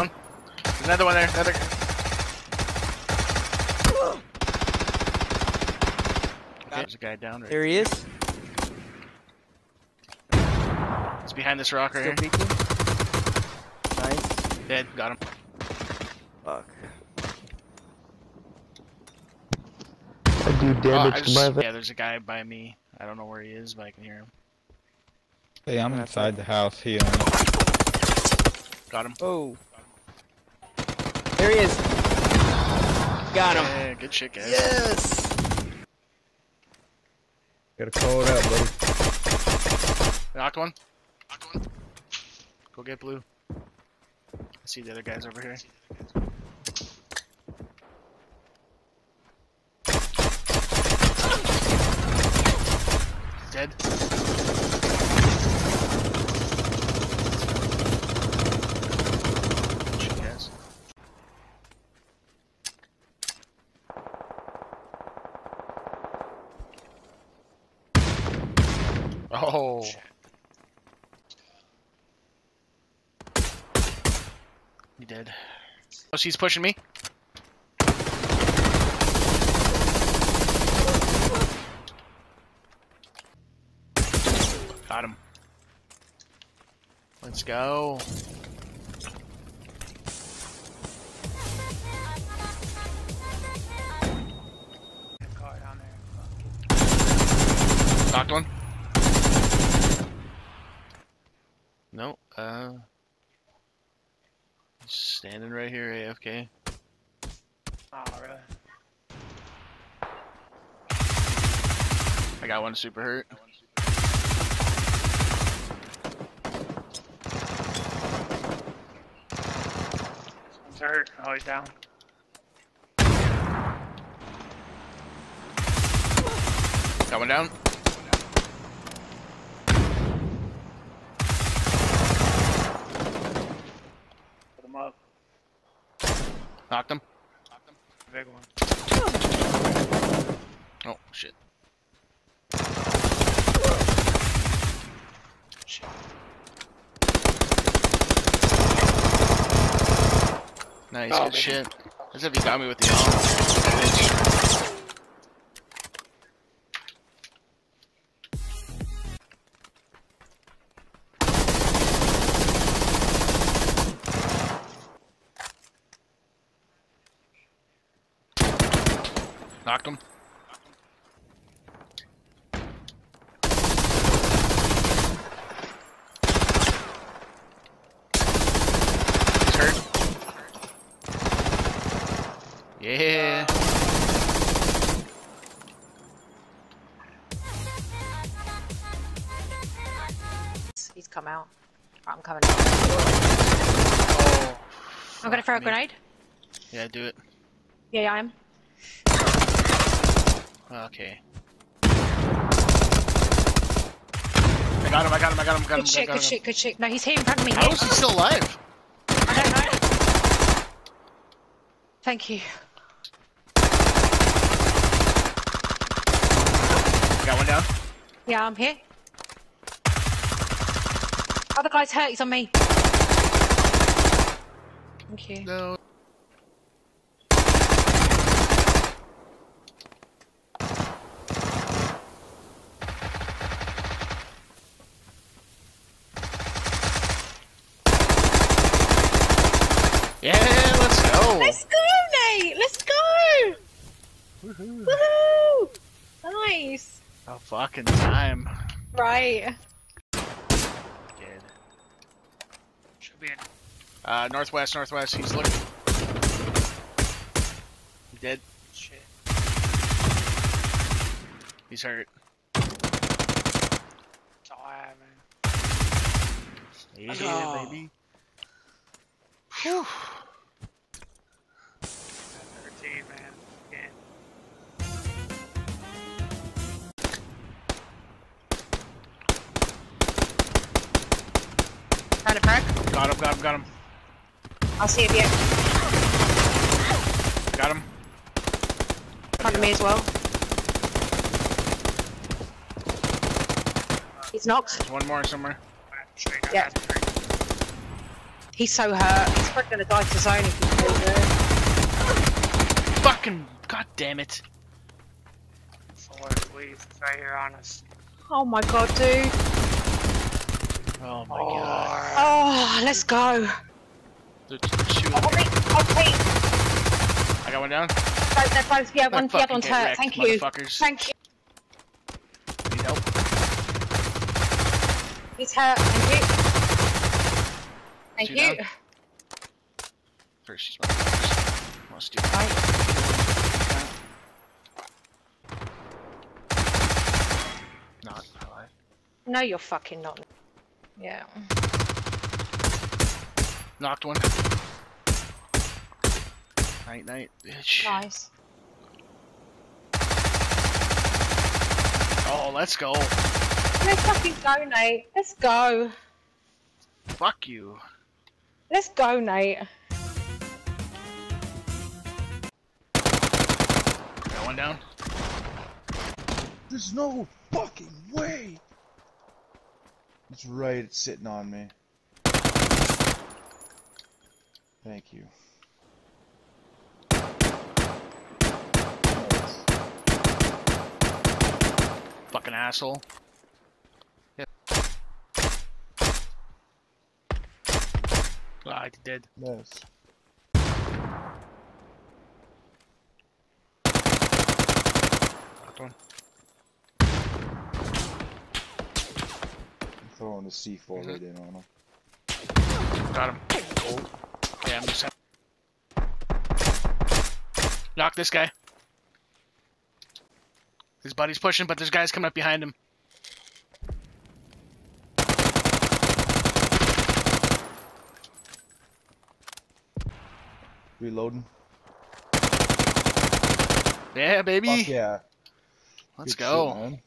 There's another one there. Another. Okay, there's a guy down right. There he is. He's behind this rock right Still here. peeking. Nice. Dead. Got him. Fuck. I do Oh, I damage to my vest. yeah, there's a guy by me. I don't know where he is, but I can hear him. Hey, I'm inside the house healing. Got him. Oh. There he is. Got him. Yeah, good shit, guys. Yes. Gotta call it out, buddy. Knocked one. Knocked one. Go get blue. I see the other guys over here. Dead. Shit, guys. Oh. He did. Oh, she's pushing me. Got him. Let's go. Knocked one. No, uh. Standing right here, AFK. Oh, really? I got one super hurt. One's hurt. Oh, he's down. Got one down. Put him up. Knocked him. Big one. Oh, shit. Shit. Nice, Oh, good baby. shit. As if he got me with the arm. Knocked him. He's hurt. Yeah. He's come out. I'm coming out. Oh. I'm gonna throw a grenade. Yeah, do it. Yeah, yeah, I am. Okay. I got him, I got him, I got him, got him, Good shit, got good him. shit, good shit. No, he's here in front of me. How Here. is he still alive? I don't know. Thank you. Got one down. Yeah, I'm here. Other guy's hurt. He's on me. Thank you. No. Yeah, let's go. Let's go, Nate. Let's go. Woohoo. Woohoo! Nice. Oh, fucking time. Right. Good. Should be in. Uh, northwest, northwest. He's looking. He dead. Shit. He's hurt. That's all I have, man. Yeah, Oh. baby. Whew. Got him, got him, got him. I'll see if you Got him. in front of me as well. He's knocked. There's one more somewhere. Yeah. He's so hurt. He's probably gonna die to zone if he kills it. Fucking god damn it. Four, please. It's right here on us. Oh my god, dude. Oh my god. Oh, let's go. They're, they're shooting. Oh, me. Oh. I got one down. Both, they're both, yeah, one, the fucking other one's hurt. wrecked, Thank you. Thank you. Need help? He's hurt. Thank you. Thank Two you. down. First, she's motherfuckers. Must do. Right. Not alive. No, you're fucking not. Yeah. Knocked one. Night, night, bitch. Nice. Oh, let's go. Let's fucking go, Nate. Let's go. Fuck you. Let's go, Nate. Got one down. There's no fucking way. It's right it's sitting on me. Thank you. Fucking asshole. Yep. Ah, did. Nice. Knocked one. Throwing the C4 Mhm. right in on him. Got him. Oh. Yeah, I'm just. Knock this guy. His buddy's pushing, but there's guys coming up behind him. Reloading. Yeah, baby. Fuck yeah. Let's Good go. shit.